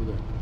bu da.